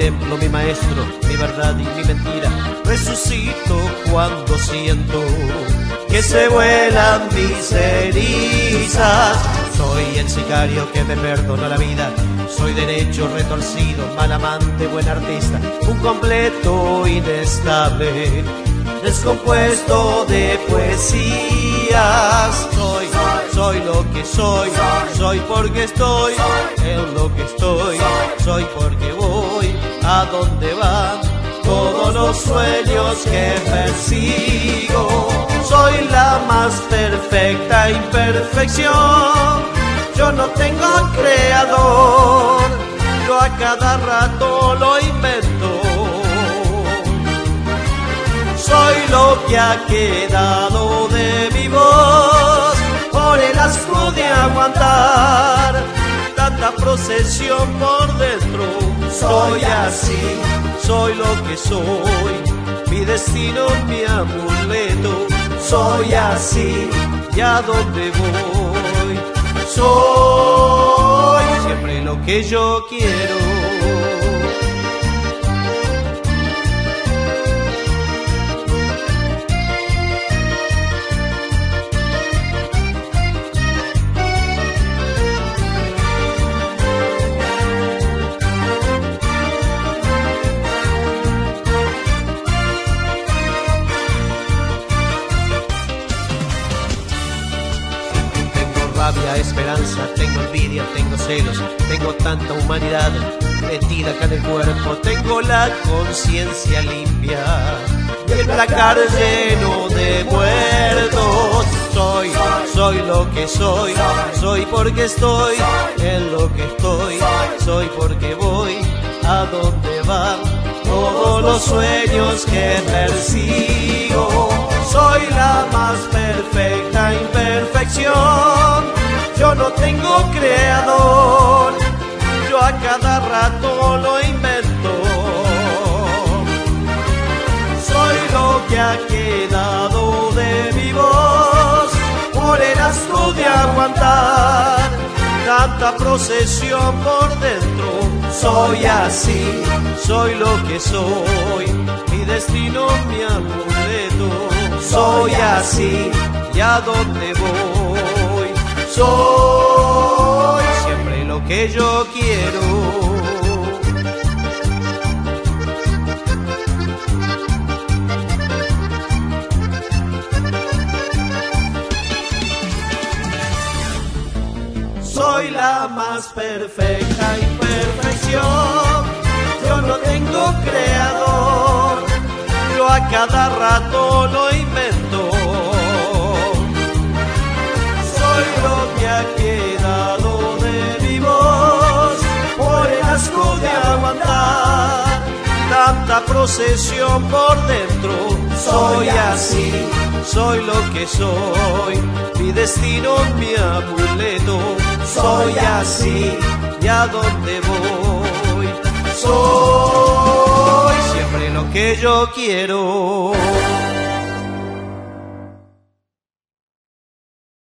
templo, mi maestro, mi verdad y mi mentira. Resucito cuando siento que se vuelan mis cenizas. Soy el sicario que me perdona la vida. Soy derecho retorcido, mal amante, buen artista, un completo inestable, descompuesto de poesías. Soy, soy lo que soy, soy porque estoy en lo que estoy, soy porque a donde van todos los sueños que persigo. Soy la más perfecta imperfección. Yo no tengo creador, yo a cada rato lo invento. Soy lo que ha quedado de mi voz por el asco de aguantar tanta procesión por dentro. Soy así, soy lo que soy, mi destino, mi amuleto. Soy así, y a dónde voy. Soy siempre lo que yo quiero. Rabia, esperanza, tengo envidia, tengo celos, tengo tanta humanidad metida acá en el cuerpo, tengo la conciencia limpia y el placar lleno de muertos. Soy, soy lo que soy, soy porque estoy en lo que estoy, soy porque voy a donde van todos los sueños que persigo. Soy la más perfecta imperfección. No tengo creador. Yo a cada rato lo invento. Soy lo que ha quedado de mi voz por el asco de aguantar tanta procesión por dentro. Soy así, soy lo que soy, mi destino, mi amuleto. Soy así, y a dónde voy. Soy siempre lo que yo quiero. Soy la más perfecta imperfección. Yo no tengo creador. Yo a cada rato lo invento. Soy lo que ha quedado de mi voz por el asco de aguantar tanta procesión por dentro. Soy así, soy lo que soy, mi destino, mi amuleto. Soy así, y a dónde voy. Soy siempre lo que yo quiero.